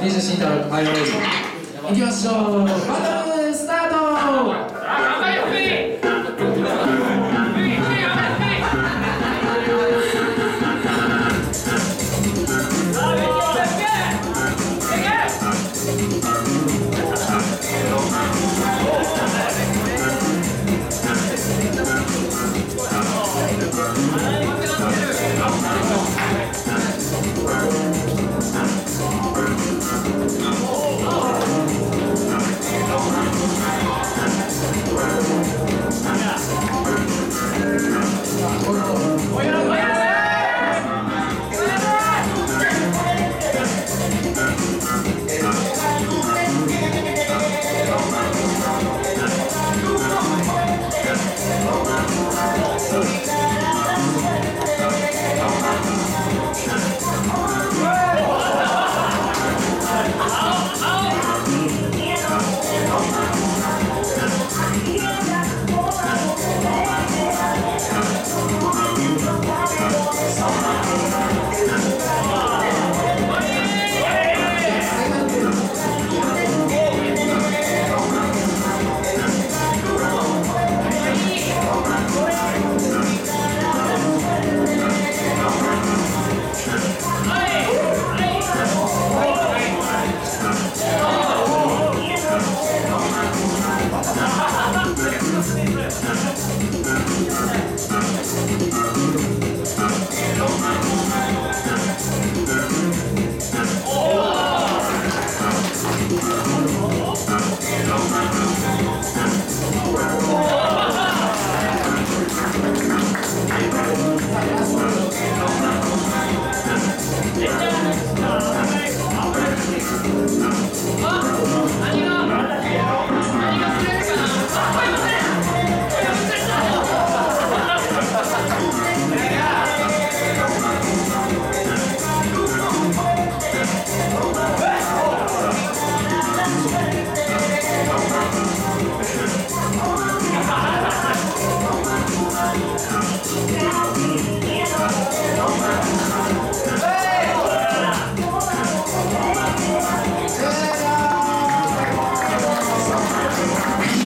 練習していただくバイオレンジいきましょう。バトルスタート。